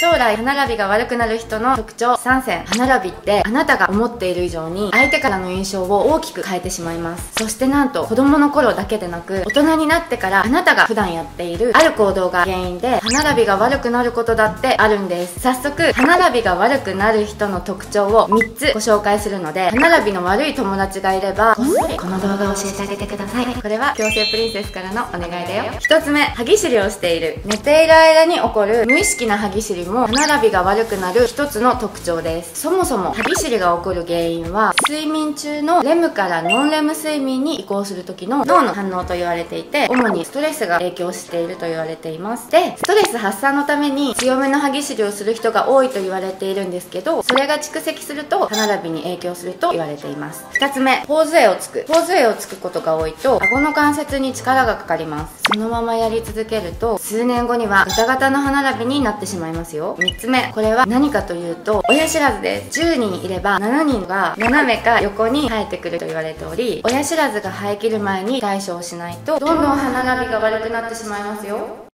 将来歯並びが悪くなる人の特徴3選歯並びってあなたが思っている以上に相手からの印象を大きく変えてしまいます。そしてなんと子供の頃だけでなく大人になってからあなたが普段やっているある行動が原因で歯並びが悪くなることだってあるんです。早速歯並びが悪くなる人の特徴を3つご紹介するので歯並びの悪い友達がいればこっそりこの動画を教えてあげてください。これは強制プリンセスからのお願いだよ。1つ目歯ぎしりをしている。寝ている間に起こる無意識な歯ぎしりも歯並びが悪くなる一つの特徴です。そもそも歯ぎしりが起こる原因は睡眠中のレムからノンレム睡眠に移行する時の脳の反応と言われていて主にストレスが影響していると言われています。でストレス発散のために強めの歯ぎしりをする人が多いと言われているんですけどそれが蓄積すると歯並びに影響すると言われています。2つ目頬杖をつく。頬杖をつくことが多いと顎の関節に力がかかります。そのままやり続けると数年後にはガタガタの歯並びになってしまいますよ。3つ目。これは何かというと親知らずです。10人いれば7人が斜めか横に生えてくると言われており親知らずが生えきる前に対処をしないとどんどん歯並びが悪くなってしまいますよ。